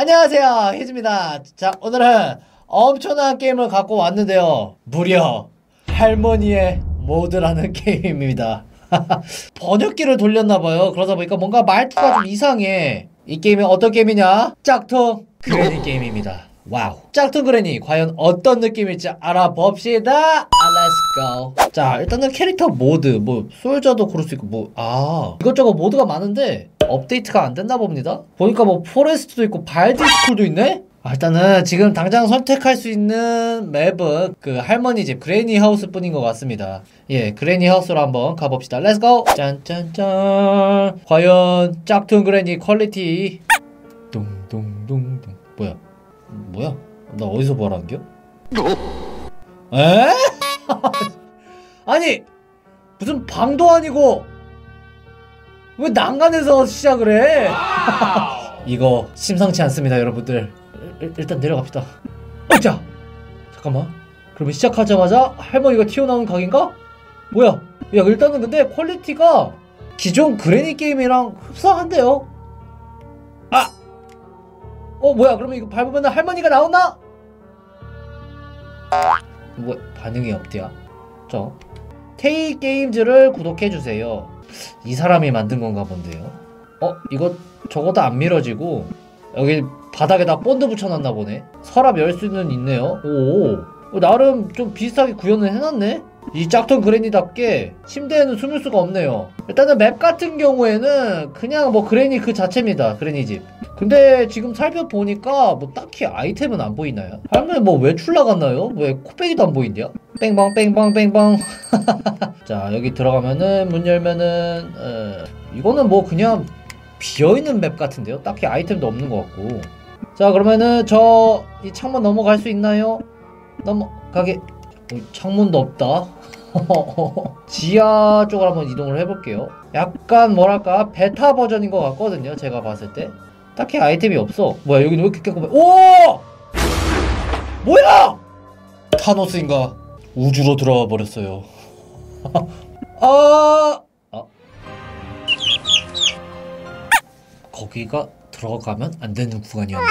안녕하세요 휴지입니다. 자 오늘은 엄청난 게임을 갖고 왔는데요. 무려 할머니의 모드라는 게임입니다. 번역기를 돌렸나봐요. 그러다 보니까 뭔가 말투가 좀 이상해. 이 게임이 어떤 게임이냐? 짝퉁 그래니 게임입니다. wow. 짝퉁 그래니 과연 어떤 느낌일지 알아봅시다. 아, let's go. 자 일단은 캐릭터 모드 뭐 soldier도 고를 수 있고 뭐 아. 이것저것 모드가 많은데 업데이트가 안 됐나 봅니다 보니까 뭐 forest도 있고 발디 school도 있네 아, 일단은 지금 당장 선택할 수 있는 map은 그 할머니 집 그레니 하우스 뿐인 것 같습니다. 예, 그레니 house로 한번 가봅시다. Let's go! 짠짠짠! 과연 짝퉁 그레니 quality 둥둥둥둥 뭐야? 뭐야? 나 어디서 말하는겨? 에? 아니 무슨 방도 아니고 왜 난간에서 시작을 해? 이거 심상치 않습니다 여러분들. 일, 일단 내려갑시다. 어자 잠깐만. 그러면 시작하자마자 할머니가 튀어나오는 각인가? 뭐야? 야 일단은 근데 quality가 기존 그래니 게임이랑 흡사한데요? 아! 어 뭐야? 그러면 이거 밟으면 할머니가 나오나? 뭐 반응이 없대야 저 테이 게임즈를 구독해주세요 이 사람이 만든 건가 본데요. 어 이거 저거도 안 밀어지고 여기 바닥에다 본드 붙여놨나 보네. 서랍 열 수는 있네요. 오 어, 나름 좀 비슷하게 구현을 해놨네? 이 짝퉁 그레니답게 침대에는 숨을 수가 없네요. 일단은 map 같은 경우에는 그냥 뭐 그레니 그 자체입니다 그레니 집. 근데 지금 살펴보니까 뭐 딱히 아이템은 안 보이나요? 할머니 뭐 외출 나갔나요? 왜 코빼기도 안 보인대요? 뺑방 뺑방 뺑방 자 여기 들어가면은 문 열면은 어, 이거는 뭐 그냥 비어있는 맵 같은데요? 딱히 아이템도 없는 것 같고 자 그러면은 저 이 창문 넘어갈 수 있나요? 넘어가게 어, 창문도 없다 지하 쪽으로 한번 이동을 해볼게요 약간 뭐랄까 베타 버전인 것 같거든요 제가 봤을 때 딱히 아이템이 없어 뭐야 여기는 왜 이렇게 깨끗해 오! 뭐야! 타노스인가 우주로 들어와 버렸어요 아... 아. 거기가 들어가면 안 되는 구간이었나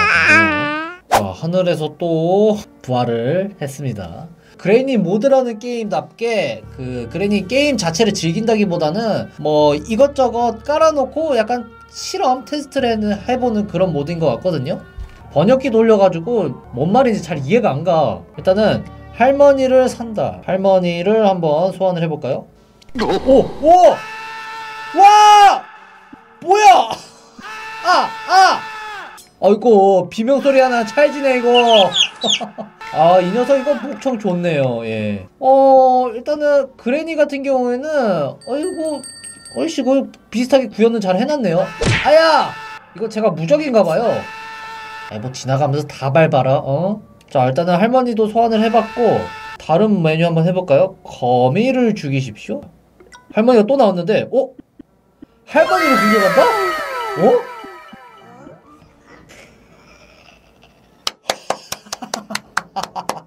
자, 하늘에서 또 부활을 했습니다. 그레니 모드라는 게임답게 그 그레니 게임 자체를 즐긴다기보다는 뭐 이것저것 깔아놓고 약간 실험 테스트를 해보는 그런 모드인 것 같거든요. 번역기 돌려가지고 뭔 말인지 잘 이해가 안 가. 일단은 할머니를 산다 할머니를 한번 소환을 해볼까요? 오! 오! 와! 뭐야! 아! 아! 어이구 비명 소리 하나 찰지네 이거 아 이 녀석 이거 목청 좋네요 예어 일단은 그레니 같은 경우에는 어이구 어이씨 그 비슷하게 구현은 잘 해놨네요 아야 이거 제가 무적인가봐요 뭐 지나가면서 다 밟아라 어? 자 일단은 할머니도 소환을 해봤고 다른 메뉴 한번 해볼까요? 거미를 죽이십시오 할머니가 또 나왔는데 어? 할머니를 공격한다? 어?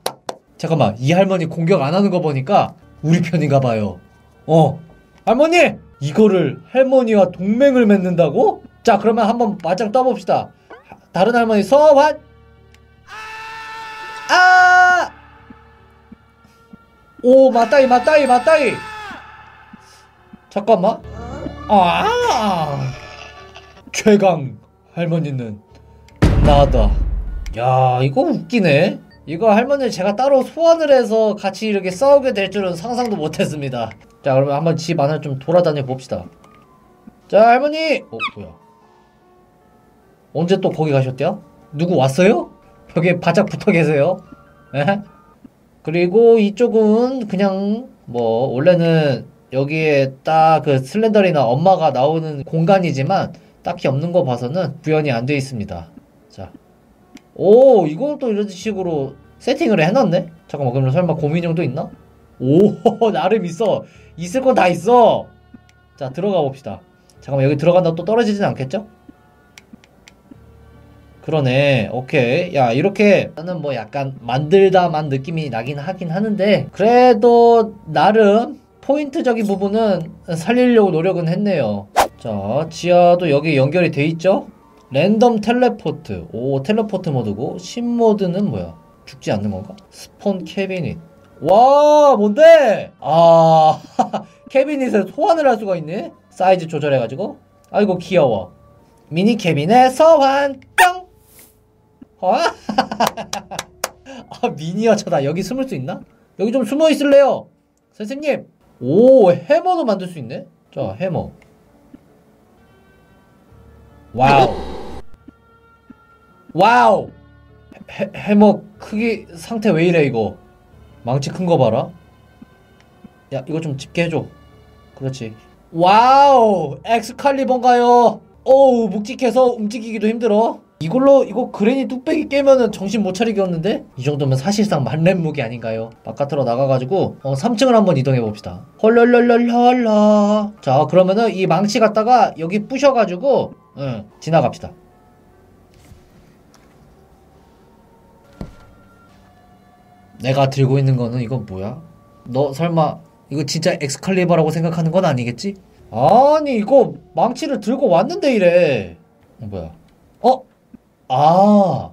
잠깐만 이 할머니 공격 안 하는 거 보니까 우리 편인가 봐요 어 할머니 이거를 할머니와 동맹을 맺는다고? 자 그러면 한번 맞짱 떠봅시다 다른 할머니 서환 아! 오 맞다이 맞다이 맞다이. 잠깐만. 아! 최강 할머니는 나다. 야 이거 웃기네. 이거 할머니 제가 따로 소환을 해서 같이 이렇게 싸우게 될 줄은 상상도 못했습니다. 자 그러면 한번 집 안을 좀 돌아다녀 봅시다. 자 할머니! 어 뭐야? 언제 또 거기 가셨대요? 누구 왔어요? 벽에 바짝 붙어 계세요 에? 그리고 이쪽은 그냥 뭐 원래는 여기에 딱 그 슬렌더리나 엄마가 나오는 공간이지만 딱히 없는 거 봐서는 구현이 안 돼 있습니다 자 오, 이건 또 이런 식으로 세팅을 해놨네? 잠깐만, 그럼 설마 고민형도 있나? 오, 나름 있어. 있을 건 다 있어. 자, 들어가 봅시다. 잠깐만, 여기 들어간다 또 떨어지진 않겠죠? 그러네. 오케이. 야, 이렇게 나는 뭐 약간 만들다만 느낌이 나긴 하긴 하는데, 그래도 나름 포인트적인 부분은 살리려고 노력은 했네요. 자, 지하도 여기 연결이 돼 있죠? 랜덤 텔레포트. 오, 텔레포트 모드고 신 모드는 뭐야? 죽지 않는 건가? spawn 캐비닛. 와, 뭔데? 아, 캐비닛에 소환을 할 수가 있네? 사이즈 조절해가지고. 아이고, 귀여워. 미니 캐비넷 소환? 아, 미니어처다. 여기 숨을 수 있나? 여기 좀 숨어 있을래요? 선생님! 오, 해머도 만들 수 있네? 자, 해머. Wow. Wow! 해, 해머 크기 상태 왜 이래 이거 망치 큰 거 봐라 야 이거 좀 집게 해줘 그렇지 wow 엑스칼리버인가요 어우 묵직해서 움직이기도 힘들어 이걸로 이거 그레니 뚝배기 깨면은 정신 못 차리겠는데 이 정도면 사실상 만렙 무기 아닌가요 바깥으로 나가가지고 어 3층을 한번 이동해 봅시다 헐랄랄랄랄라 자 그러면은 이 망치 갖다가 여기 부셔가지고 응 지나갑시다 내가 들고 있는 거는 이거 뭐야? 너 설마 이거 진짜 엑스칼리버라고 생각하는 건 아니겠지? 아니 이거 망치를 들고 왔는데 이래 어, 뭐야 어? 아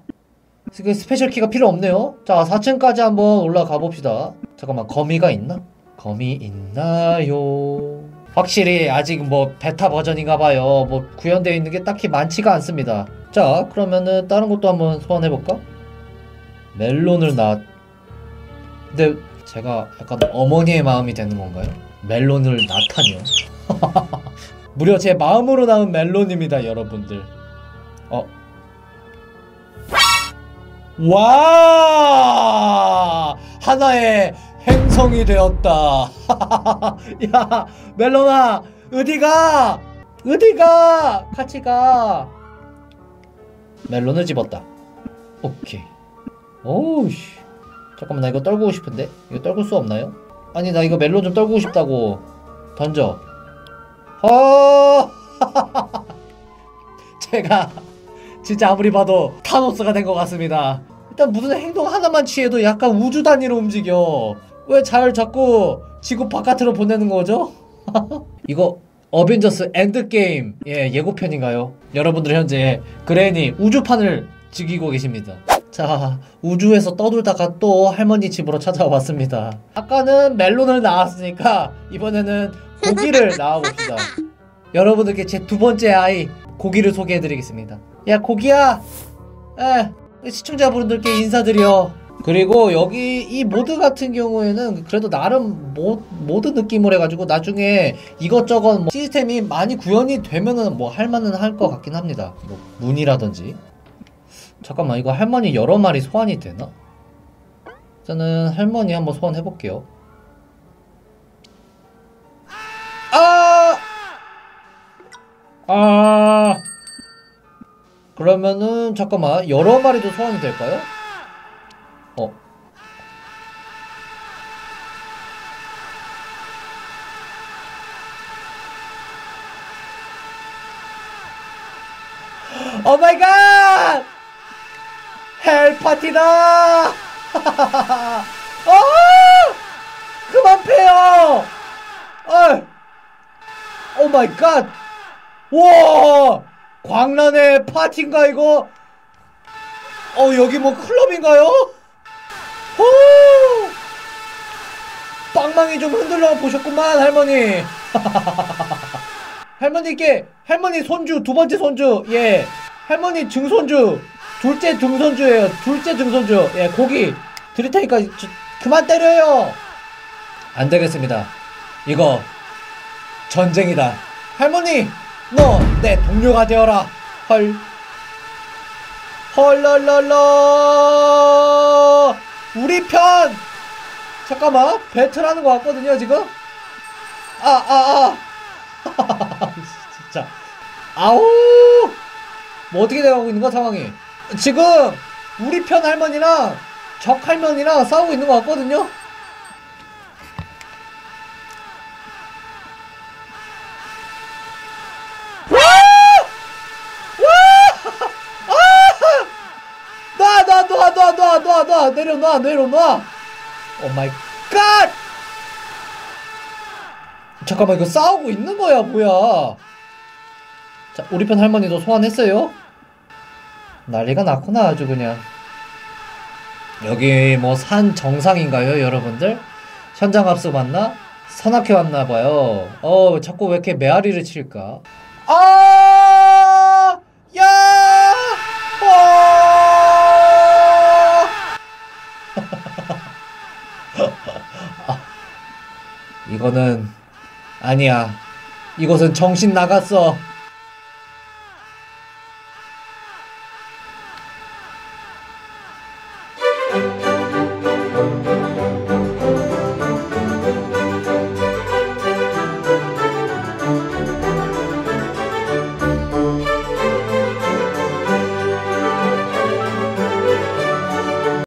그 special key가 필요 없네요 자 4층까지 한번 올라가 봅시다 잠깐만 거미가 있나? 거미 있나요? 확실히 아직 뭐 베타 버전인가 봐요 뭐 구현되어 있는 게 딱히 많지가 않습니다 자 그러면은 다른 것도 한번 소환해 볼까? 멜론을 나 근데 제가 약간 어머니의 마음이 되는 건가요? 멜론을 낳다니요? 무려 제 마음으로 낳은 멜론입니다, 여러분들. 어. 와! 하나의 행성이 되었다. 야, 멜론아, 어디가? 어디가? 같이 가. 멜론을 집었다. 오케이. 오우씨. 잠깐만 나 이거 떨구고 싶은데 이거 떨굴 수 없나요? 아니 나 이거 멜론 좀 떨구고 싶다고 던져 어 제가 진짜 아무리 봐도 타노스가 된 것 같습니다. 일단 무슨 행동 하나만 취해도 약간 우주 단위로 움직여. 왜 잘 자꾸 지구 바깥으로 보내는 거죠? 이거 어벤져스 엔드게임. 예 예고편인가요? 여러분들 현재 그래니 우주판을 즐기고 계십니다. 자 우주에서 떠돌다가 또 할머니 집으로 찾아왔습니다. 아까는 멜론을 낳았으니까 이번에는 고기를 낳아봅시다. 여러분들께 제 두 번째 아이 고기를 소개해드리겠습니다 야 고기야 에 시청자분들께 인사드려 그리고 여기 이 모드 같은 경우에는 그래도 나름 모, 모드 느낌으로 해가지고 나중에 이것저것 뭐 시스템이 많이 구현이 되면은 뭐 할만은 할 것 같긴 합니다 뭐 문이라든지 잠깐만 이거 할머니 여러 마리 소환이 되나? 저는 할머니 한번 소환해 볼게요. 아! 아! 그러면은 잠깐만 여러 마리도 소환이 될까요? 어. 오 마이 갓! 헬 파티다! 어! 그만 패요! 어! Oh my god! 와! 광란의 파티인가 이거? 어 여기 뭐 클럽인가요? 오! 방망이 좀 휘둘러 보셨구만 할머니. 할머니께 할머니 손주 두 번째 손주 예 할머니 증손주 둘째 증손주예요. 둘째 증손주. 예, 고기 드릴 테니까 저, 그만 때려요. 안 되겠습니다. 이거 전쟁이다. 할머니, 너 내 동료가 되어라. 헐. 헐랄랄라. 우리 편. 잠깐만. 배틀하는 것 같거든요, 지금. 아, 아, 아. 진짜. 아우. 뭐 어떻게 돼가고 있는 거야, 상황이? 지금 우리 편 할머니랑 적 할머니랑 싸우고 있는 것 같거든요. 내려놔 내려놔 내려놔. Oh my god 잠깐만 이거 싸우고 있는 거야 뭐야? 자 우리 편 할머니도 소환했어요. 난리가 났구나 아주 그냥. 여기 뭐 산 정상인가요 여러분들? 현장 합수 맞나? 산악회 왔나봐요. 어 자꾸 왜 이렇게 메아리를 칠까? 아! 이거는 아니야. 이곳은 정신 나갔어.